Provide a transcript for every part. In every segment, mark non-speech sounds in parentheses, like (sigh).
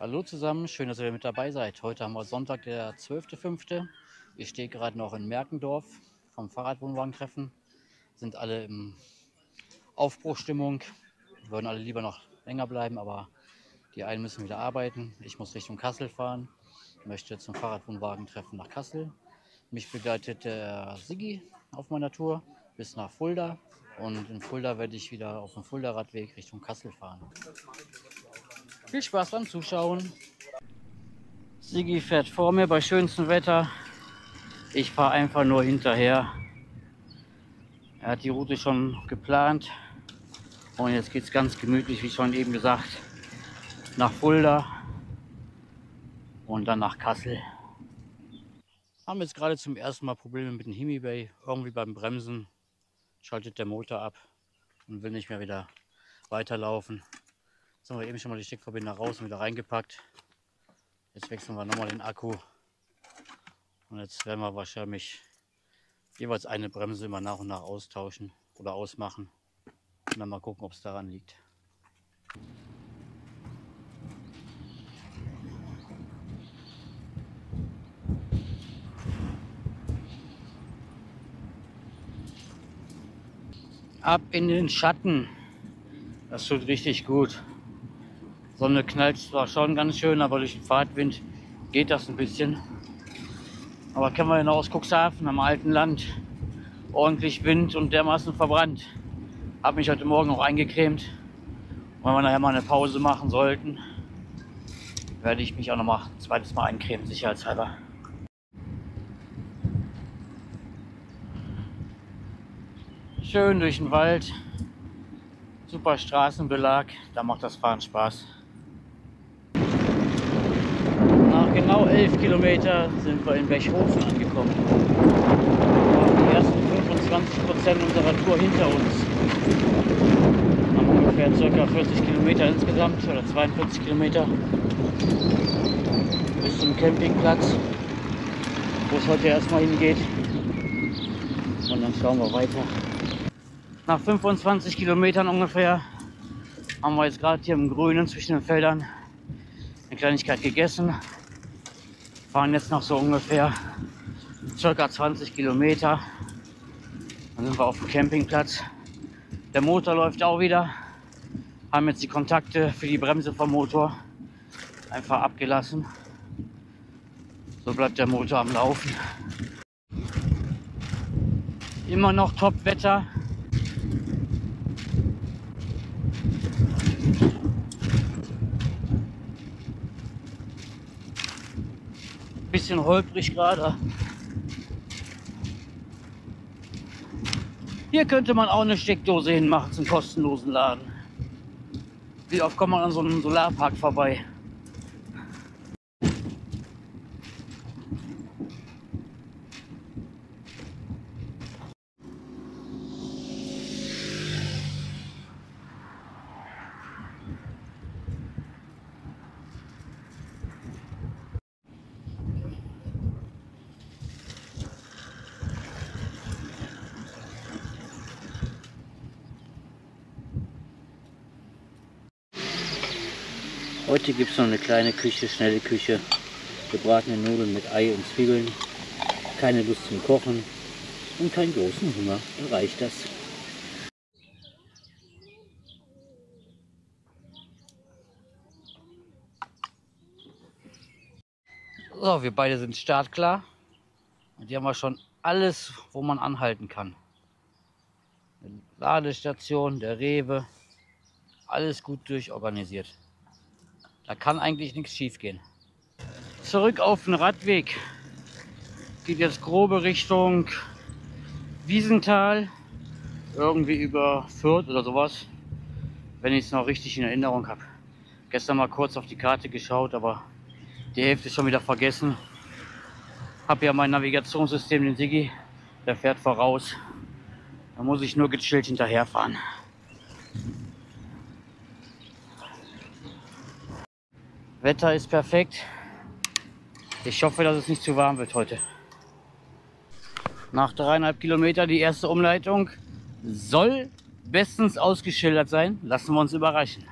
Hallo zusammen, schön, dass ihr mit dabei seid. Heute haben wir Sonntag, der 12.05. Ich stehe gerade noch in Merkendorf vom Fahrradwohnwagentreffen. Sind alle in Aufbruchstimmung. Würden alle lieber noch länger bleiben, aber die einen müssen wieder arbeiten. Ich muss Richtung Kassel fahren. Möchte zum Fahrradwohnwagentreffen nach Kassel. Mich begleitet der Sigi auf meiner Tour bis nach Fulda. Und in Fulda werde ich wieder auf dem Fulda-Radweg Richtung Kassel fahren. Viel Spaß beim Zuschauen. Sigi fährt vor mir bei schönstem Wetter. Ich fahre einfach nur hinterher. Er hat die Route schon geplant. Und jetzt geht es ganz gemütlich, wie schon eben gesagt, nach Fulda und dann nach Kassel. Haben jetzt gerade zum ersten Mal Probleme mit dem Himibay. Irgendwie beim Bremsen schaltet der Motor ab und will nicht mehr wieder weiterlaufen. Jetzt haben wir eben schon mal die Steckverbinder raus und wieder reingepackt. Jetzt wechseln wir nochmal den Akku. Und jetzt werden wir wahrscheinlich jeweils eine Bremse immer nach und nach austauschen oder ausmachen. Und dann mal gucken, ob es daran liegt. Ab in den Schatten. Das tut richtig gut. Sonne knallt zwar schon ganz schön, aber durch den Fahrtwind geht das ein bisschen. Aber kennen wir ja noch aus Cuxhaven am alten Land. Ordentlich Wind und dermaßen verbrannt. Habe mich heute Morgen auch eingecremt. Wenn wir nachher mal eine Pause machen sollten, werde ich mich auch noch mal ein zweites Mal eincremen, sicherheitshalber. Schön durch den Wald. Super Straßenbelag. Da macht das Fahren Spaß. Nach genau 11 Kilometer sind wir in Bechhofen angekommen. Wir haben die ersten 25 Prozent unserer Tour hinter uns. Wir haben ungefähr ca. 40 Kilometer insgesamt oder 42 Kilometer bis zum Campingplatz, wo es heute erstmal hingeht. Und dann schauen wir weiter. Nach 25 Kilometern ungefähr haben wir jetzt gerade hier im Grünen zwischen den Feldern eine Kleinigkeit gegessen. Fahren jetzt noch so ungefähr circa 20 Kilometer. Dann sind wir auf dem Campingplatz. Der Motor läuft auch wieder. Haben jetzt die Kontakte für die Bremse vom Motor einfach abgelassen. So bleibt der Motor am Laufen. Immer noch Top-Wetter. Bisschen holprig gerade. Hier könnte man auch eine Steckdose hinmachen zum kostenlosen Laden. Wie oft kommt man an so einem Solarpark vorbei? Heute gibt es noch eine kleine Küche, schnelle Küche. Gebratene Nudeln mit Ei und Zwiebeln. Keine Lust zum Kochen und keinen großen Hunger. Dann reicht das. So, wir beide sind startklar. Und hier haben wir schon alles, wo man anhalten kann. Eine Ladestation, der Rewe, alles gut durchorganisiert. Da kann eigentlich nichts schief gehen. Zurück auf den Radweg. Geht jetzt grobe Richtung Wiesental. Irgendwie über Fürth oder sowas. Wenn ich es noch richtig in Erinnerung habe. Gestern mal kurz auf die Karte geschaut, aber die Hälfte schon wieder vergessen. Habe ja mein Navigationssystem, den Sigi, der fährt voraus. Da muss ich nur gechillt hinterherfahren. Wetter ist perfekt. Ich hoffe, dass es nicht zu warm wird heute. Nach dreieinhalb Kilometer die erste Umleitung soll bestens ausgeschildert sein. Lassen wir uns überraschen.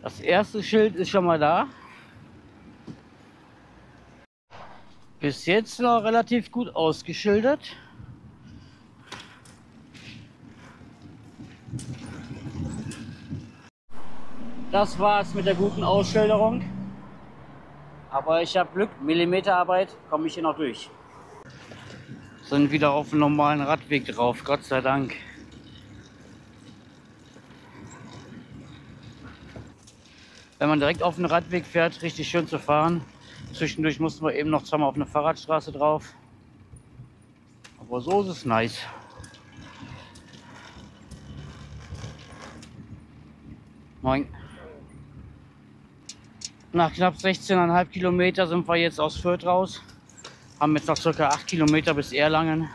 Das erste Schild ist schon mal da. Bis jetzt noch relativ gut ausgeschildert. Das war's mit der guten Ausschilderung. Aber ich habe Glück, Millimeterarbeit komme ich hier noch durch. Sind wieder auf dem normalen Radweg drauf, Gott sei Dank. Wenn man direkt auf den Radweg fährt, richtig schön zu fahren. Zwischendurch mussten wir eben noch zweimal auf eine Fahrradstraße drauf. Aber so ist es nice. Moin. Nach knapp 16,5 Kilometer sind wir jetzt aus Fürth raus. Haben jetzt noch circa 8 Kilometer bis Erlangen.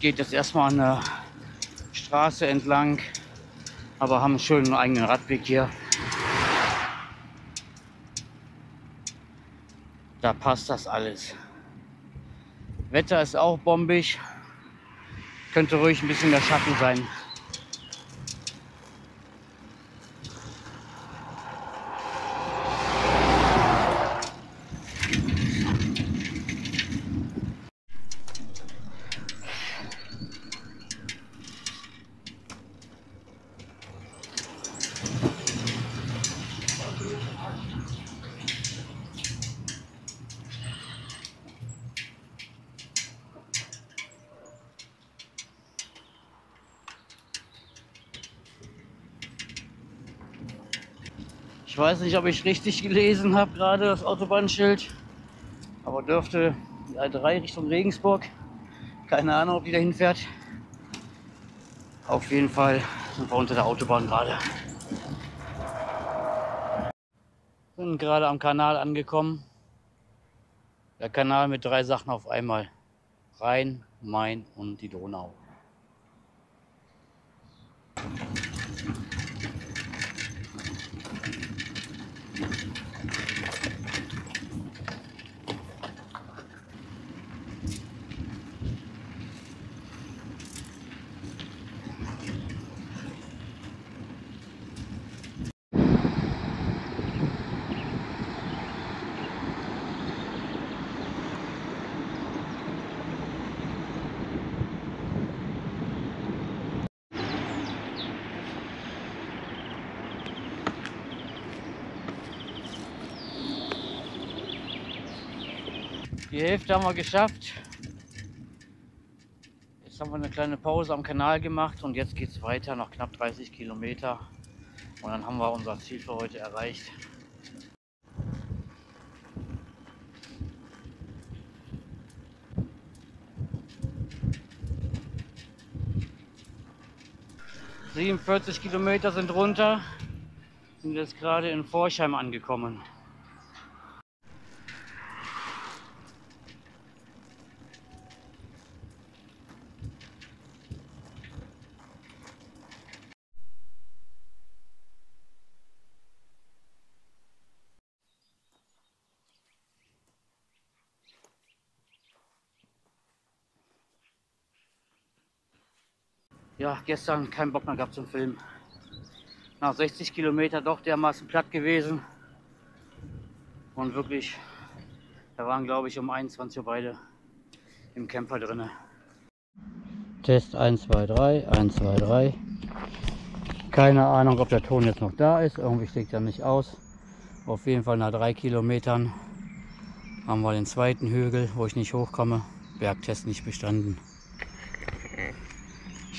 Geht jetzt erstmal an der Straße entlang, aber haben einen schönen eigenen Radweg hier. Da passt das alles. Wetter ist auch bombig. Könnte ruhig ein bisschen der Schatten sein. Nicht, ob ich richtig gelesen habe, gerade das Autobahnschild. Aber dürfte die A3 Richtung Regensburg. Keine Ahnung, ob die dahin fährt. Auf jeden Fall sind wir unter der Autobahn gerade. Sind gerade am Kanal angekommen. Der Kanal mit drei Sachen auf einmal. Rhein, Main und die Donau. Die Hälfte haben wir geschafft. Jetzt haben wir eine kleine Pause am Kanal gemacht und jetzt geht es weiter, noch knapp 30 Kilometer. Und dann haben wir unser Ziel für heute erreicht. Siebenundvierzig Kilometer sind runter, sind jetzt gerade in Forchheim angekommen. Ja, gestern keinen Bock mehr gehabt zum Filmen. Nach 60 Kilometer doch dermaßen platt gewesen. Und wirklich, da waren glaube ich um 21 Uhr beide im Camper drinne. Test 1, 2, 3, 1, 2, 3. Keine Ahnung, ob der Ton jetzt noch da ist. Irgendwie steckt er nicht aus. Auf jeden Fall nach drei Kilometern haben wir den zweiten Hügel, wo ich nicht hochkomme. Bergtest nicht bestanden.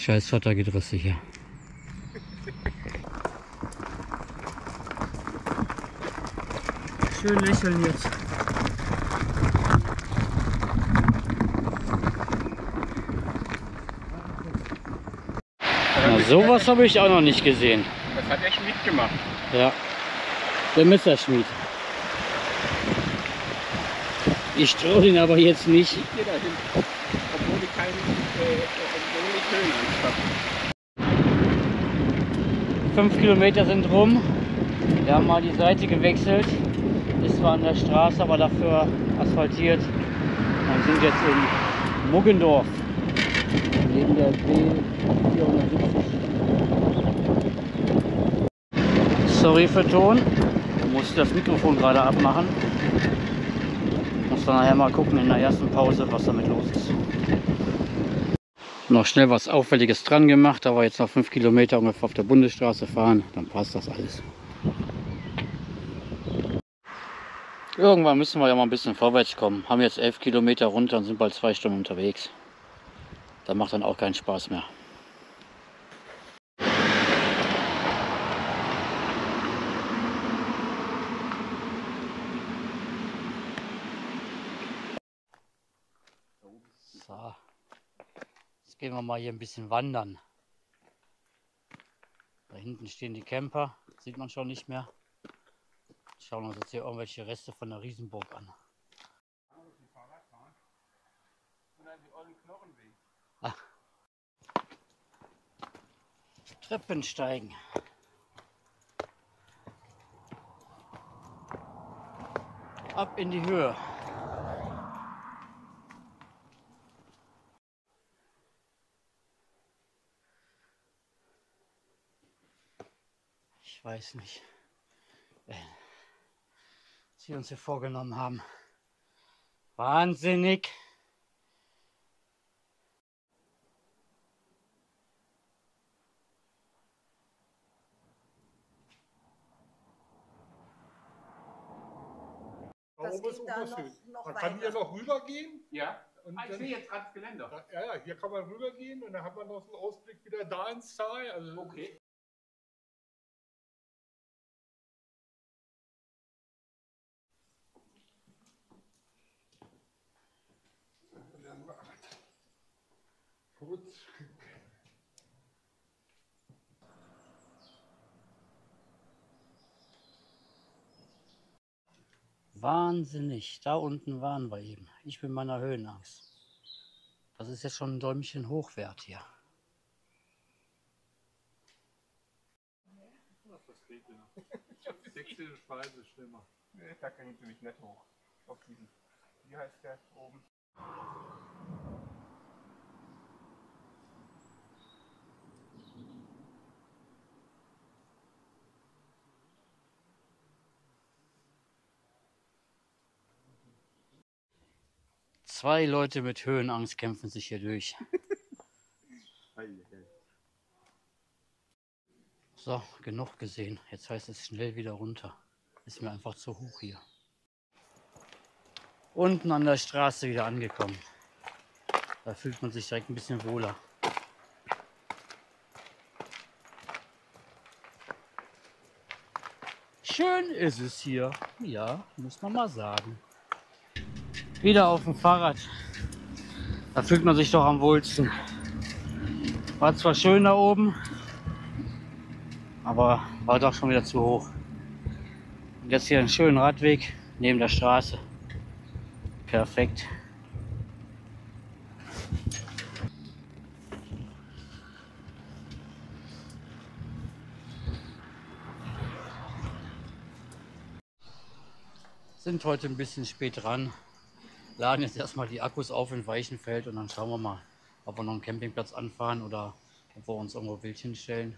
Scheiß Schottergedrisse hier. Schön lächeln jetzt. Na, sowas habe ich auch noch nicht gesehen. Das hat der Schmied gemacht. Ja. Der Messerschmied. Ich traue ihn aber jetzt nicht. Ich gehe dahin, obwohl ich keinen, äh, Fünf Kilometer sind rum. Wir haben mal die Seite gewechselt. Ist zwar an der Straße, aber dafür asphaltiert. Und sind jetzt in Muggendorf. Neben der B470. Sorry für Ton. Muss das Mikrofon gerade abmachen. Muss dann nachher mal gucken in der ersten Pause, was damit los ist. Noch schnell was Auffälliges dran gemacht, aber jetzt noch fünf Kilometer ungefähr auf der Bundesstraße fahren, dann passt das alles. Irgendwann müssen wir ja mal ein bisschen vorwärts kommen. Haben jetzt elf Kilometer runter und sind bald zwei Stunden unterwegs. Da macht dann auch keinen Spaß mehr. So. Jetzt gehen wir mal hier ein bisschen wandern. Da hinten stehen die Camper, sieht man schon nicht mehr. Schauen uns jetzt hier irgendwelche Reste von der Riesenburg an. Ah. Treppen steigen. Ab in die Höhe. Weiß nicht, was sie uns hier vorgenommen haben. Wahnsinnig. Da Das oben ist ging da noch- noch man kann hier noch rübergehen. Ja, Und ah, ich dann- sehe jetzt gerade das Geländer. Ja, ja, hier kann man rübergehen und dann hat man noch so einen Ausblick wieder da ins Tal. Also Okay. Wahnsinnig. Da unten waren wir eben. Ich bin meiner Höhenangst. Das ist jetzt schon ein Däumchen Hochwert hier. Das geht ja. Sächsische Schweiz schlimmer. Da kriegen sie mich nicht hoch. Auf diesen. Wie heißt der oben? Zwei Leute mit Höhenangst kämpfen sich hier durch. So, genug gesehen. Jetzt heißt es schnell wieder runter. Ist mir einfach zu hoch hier. Unten an der Straße wieder angekommen. Da fühlt man sich direkt ein bisschen wohler. Schön ist es hier. Ja, muss man mal sagen. Wieder auf dem Fahrrad. Da fühlt man sich doch am wohlsten. War zwar schön da oben, aber war doch schon wieder zu hoch. Und jetzt hier einen schönen Radweg neben der Straße. Perfekt. Sind heute ein bisschen spät dran. Laden jetzt erstmal die Akkus auf in Weichenfeld und dann schauen wir mal, ob wir noch einen Campingplatz anfahren oder ob wir uns irgendwo wild hinstellen.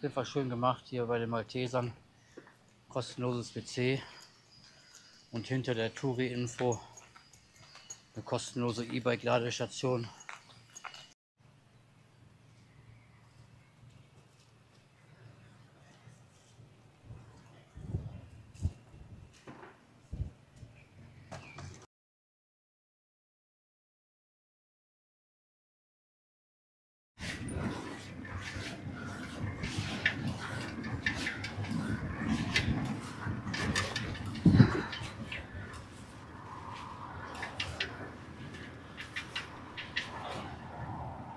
Sind wir schön gemacht hier bei den Maltesern. Kostenloses PC. Und hinter der Touri-Info eine kostenlose E-Bike-Ladestation.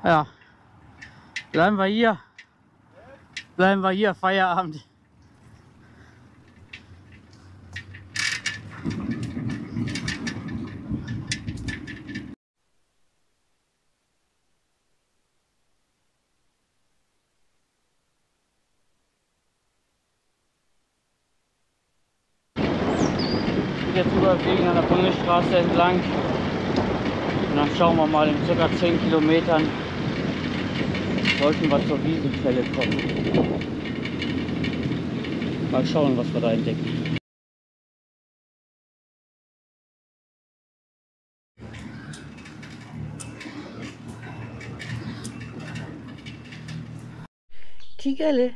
Ja. Bleiben wir hier. Bleiben wir hier, Feierabend. Jetzt überfliegen an der Bundesstraße entlang. Und dann schauen wir mal in circa 10 Kilometern, sollten wir zur Wiesenquelle kommen. Mal schauen, was wir da entdecken. Tigerle.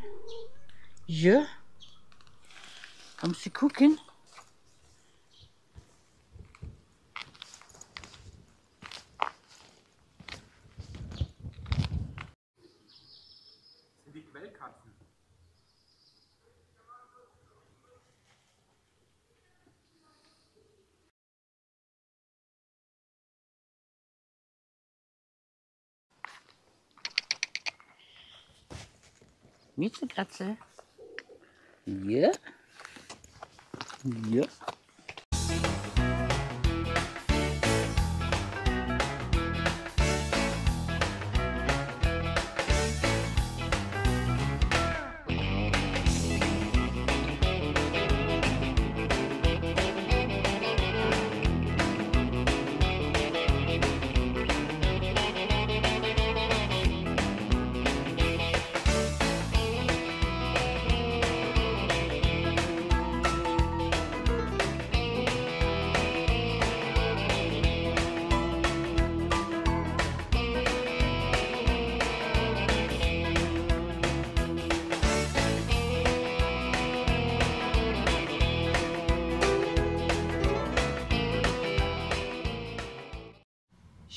Ja. Kommst du gucken? Mietzekatze. Ja. Ja.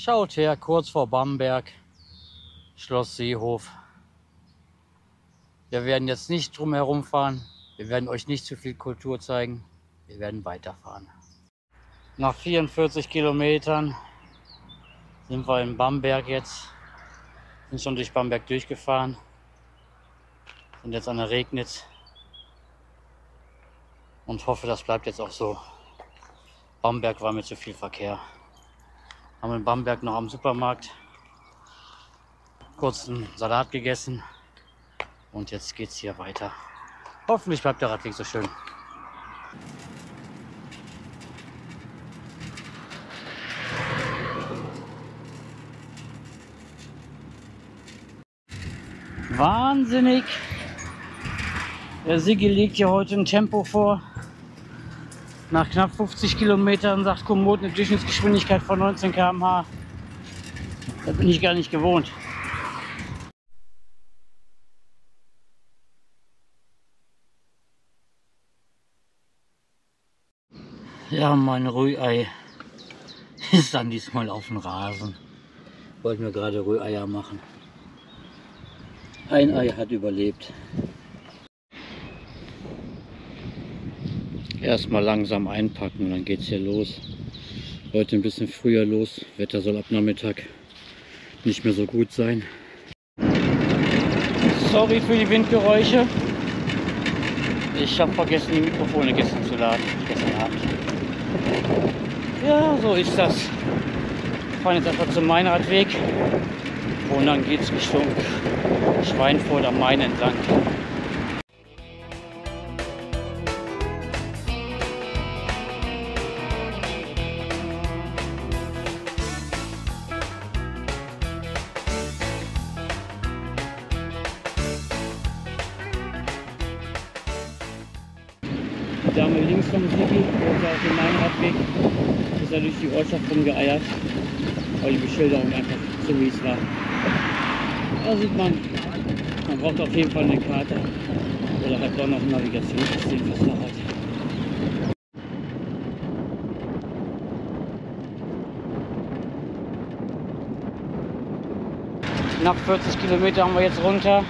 Schaut her, kurz vor Bamberg, Schloss Seehof. Wir werden jetzt nicht drum herum fahren. Wir werden euch nicht zu viel Kultur zeigen. Wir werden weiterfahren. Nach 44 Kilometern sind wir in Bamberg jetzt. Sind schon durch Bamberg durchgefahren. Sind jetzt an der Regnitz. Und hoffe, das bleibt jetzt auch so. Bamberg war mit zu viel Verkehr haben in Bamberg noch am Supermarkt kurz einen Salat gegessen und jetzt geht's hier weiter. Hoffentlich bleibt der Radweg so schön. Wahnsinnig! Der Sigi legt hier heute ein Tempo vor. Nach knapp 50 Kilometern sagt Komoot eine Durchschnittsgeschwindigkeit von 19 km/h. Da bin ich gar nicht gewohnt. Ja, mein Rührei ist dann diesmal auf dem Rasen. Wollten wir gerade Rühreier machen. Ein Ei hat überlebt. Erstmal langsam einpacken, dann geht's hier los. Heute ein bisschen früher los. Wetter soll ab Nachmittag nicht mehr so gut sein. Sorry für die Windgeräusche. Ich habe vergessen, die Mikrofone gestern zu laden. Gestern Abend. Ja, so ist das. Wir fahren jetzt einfach zum Mainradweg. Und dann geht es Richtung Schweinfurt am Main entlang. Rumgeeiert, weil die Beschilderung einfach zu mies war. Da sieht man, man braucht auf jeden Fall eine Karte oder halt doch noch ein Navigationssystem fürs Fahrrad. Knapp 40 Kilometer haben wir jetzt runter.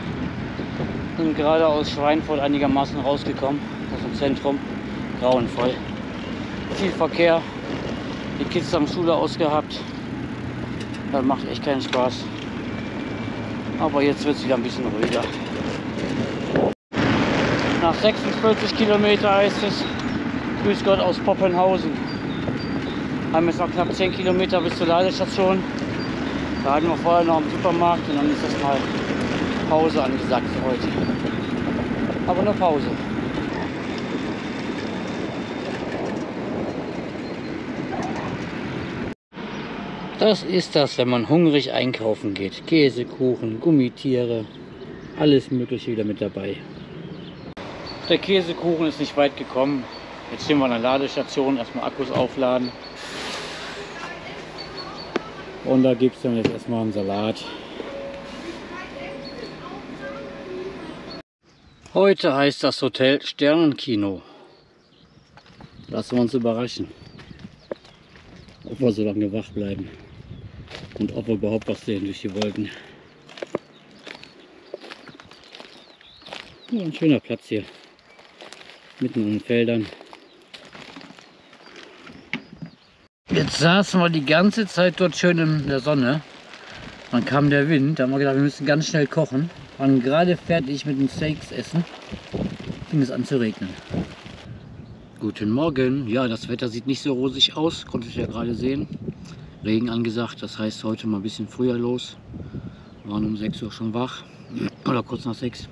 Sind gerade aus Schweinfurt einigermaßen rausgekommen, aus dem Zentrum. Grauenvoll. Viel Verkehr. Die Kids haben Schule ausgehabt. Das macht echt keinen Spaß. Aber jetzt wird es wieder ein bisschen ruhiger. Nach 46 Kilometer heißt es, Grüß Gott aus Poppenhausen. Haben jetzt noch knapp 10 Kilometer bis zur Ladestation. Da hatten wir vorher noch einen Supermarkt und dann ist das mal Pause angesagt für heute. Aber nur Pause. Das ist das, wenn man hungrig einkaufen geht. Käse, Kuchen, Gummitiere, alles Mögliche wieder mit dabei. Der Käsekuchen ist nicht weit gekommen. Jetzt stehen wir an der Ladestation, erstmal Akkus aufladen. Und da gibt es dann jetzt erstmal einen Salat. Heute heißt das Hotel Sternenkino. Lassen wir uns überraschen, ob wir so lange wach bleiben und ob wir überhaupt was sehen durch die Wolken. Ja, ein schöner Platz hier, mitten in den Feldern. Jetzt saßen wir die ganze Zeit dort schön in der Sonne. Dann kam der Wind, da haben wir gedacht, wir müssen ganz schnell kochen. Waren gerade fertig mit den Steaks essen. Fing es an zu regnen. Guten Morgen. Ja, das Wetter sieht nicht so rosig aus, konnte ich ja gerade sehen. Regen angesagt, das heißt heute mal ein bisschen früher los. Wir waren um 6 Uhr schon wach, (clears throat) oder kurz nach 6.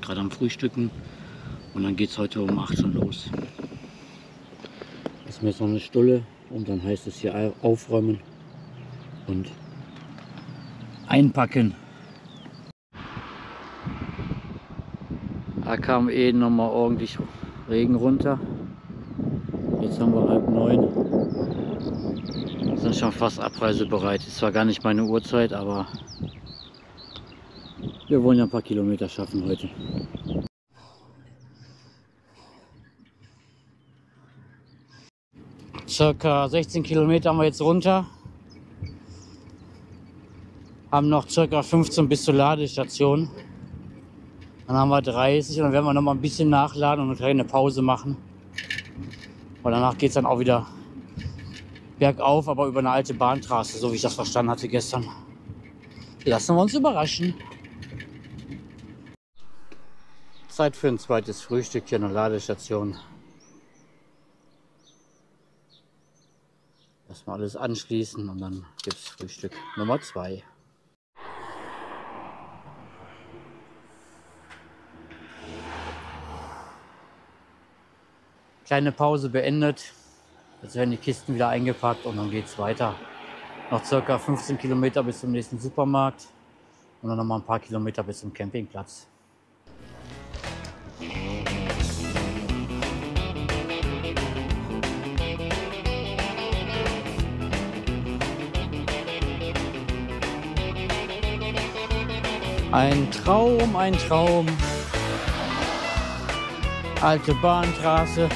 Gerade am Frühstücken. Und dann geht es heute um 8 schon los. Ist mir jetzt noch eine Stulle und dann heißt es hier aufräumen und einpacken. Da kam eben noch mal ordentlich Regen runter. Jetzt haben wir halb neun. Sind schon fast abreisebereit. Ist zwar gar nicht meine Uhrzeit, aber wir wollen ja ein paar Kilometer schaffen heute. Circa 16 Kilometer haben wir jetzt runter. Haben noch circa 15 bis zur Ladestation. Dann haben wir 30 und dann werden wir noch mal ein bisschen nachladen und eine kleine Pause machen. Und danach geht es dann auch wieder bergauf, aber über eine alte Bahntrasse, so wie ich das verstanden hatte gestern. Lassen wir uns überraschen. Zeit für ein zweites Frühstückchen und Ladestation. Erstmal alles anschließen und dann gibt es Frühstück Nummer zwei. Kleine Pause beendet. Jetzt werden die Kisten wieder eingepackt und dann geht es weiter. Noch circa 15 Kilometer bis zum nächsten Supermarkt und dann noch mal ein paar Kilometer bis zum Campingplatz. Ein Traum, ein Traum. Alte Bahnstraße,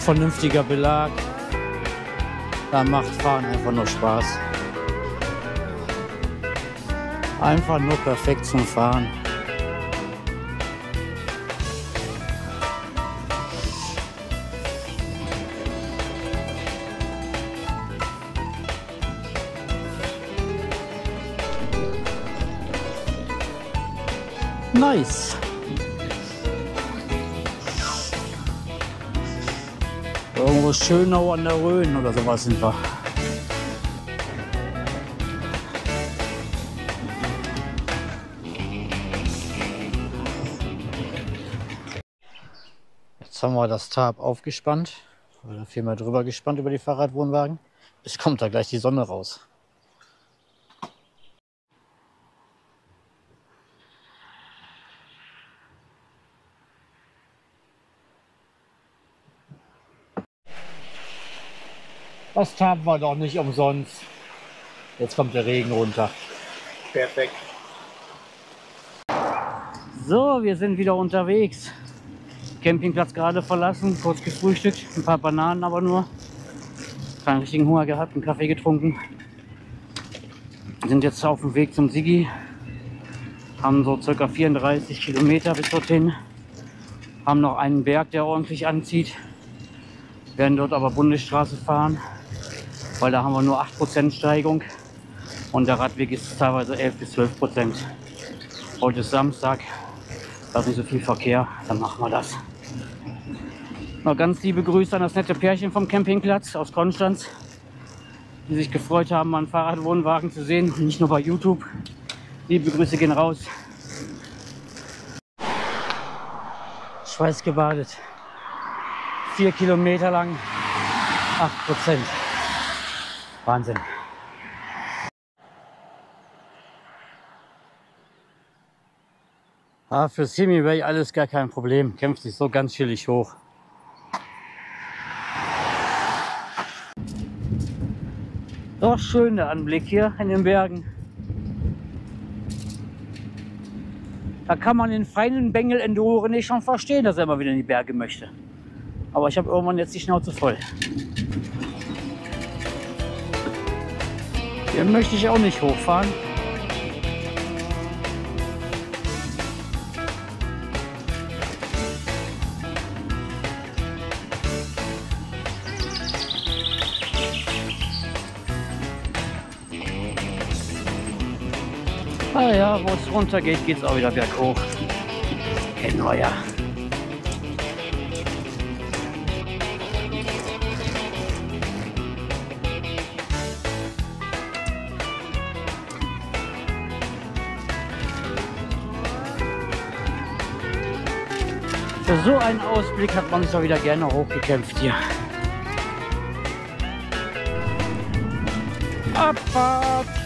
vernünftiger Belag. Da macht Fahren einfach nur Spaß. Einfach nur perfekt zum Fahren. Nice. Schönau an der Rhön oder sowas sind wir. Jetzt haben wir das Tab aufgespannt, oder vielmehr drüber gespannt über die Fahrradwohnwagen. Es kommt da gleich die Sonne raus. Das Tab war doch nicht umsonst. Jetzt kommt der Regen runter. Perfekt. So, wir sind wieder unterwegs. Campingplatz gerade verlassen, kurz gefrühstückt, ein paar Bananen aber nur. Keinen richtigen Hunger gehabt, einen Kaffee getrunken. Sind jetzt auf dem Weg zum Sigi. Haben so circa 34 Kilometer bis dorthin. Haben noch einen Berg, der ordentlich anzieht. Werden dort aber Bundesstraße fahren, weil da haben wir nur 8% Steigung. Und der Radweg ist teilweise 11 bis 12 Prozent. Heute ist Samstag, da ist nicht so viel Verkehr, dann machen wir das. Noch ganz liebe Grüße an das nette Pärchen vom Campingplatz aus Konstanz, die sich gefreut haben, mal einen Fahrradwohnwagen zu sehen, nicht nur bei YouTube. Liebe Grüße gehen raus. Schweißgebadet. Vier Kilometer lang, 8 Prozent. Wahnsinn. Ah, für Semi wäre alles gar kein Problem. Kämpft sich so ganz chillig hoch. Doch schön der Anblick hier in den Bergen. Da kann man den feinen Bengel Enduro nicht schon verstehen, dass er immer wieder in die Berge möchte. Aber ich habe irgendwann jetzt die Schnauze voll. Hier möchte ich auch nicht hochfahren. Ah ja, wo es runter geht, geht es auch wieder berghoch. Kennen wir so einen Ausblick hat man sich auch wieder gerne hochgekämpft hier. Abfahrt!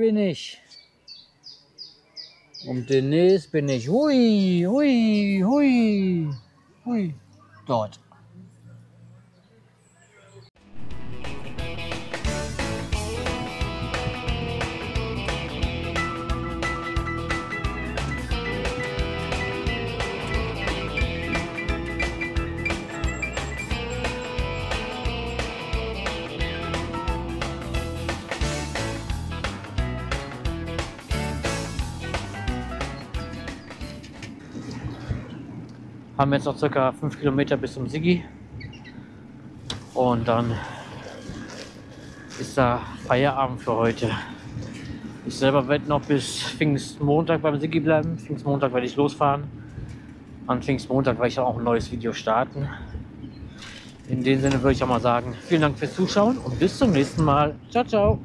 Bin ich. Und demnächst bin ich. Hui, hui, hui, hui. Dort. Haben jetzt noch circa 5 Kilometer bis zum Siggi. Und dann ist da Feierabend für heute. Ich selber werde noch bis Pfingstmontag beim Siggi bleiben. Pfingstmontag werde ich losfahren. An Pfingstmontag werde ich auch ein neues Video starten. In dem Sinne würde ich auch mal sagen, vielen Dank fürs Zuschauen und bis zum nächsten Mal. Ciao, ciao.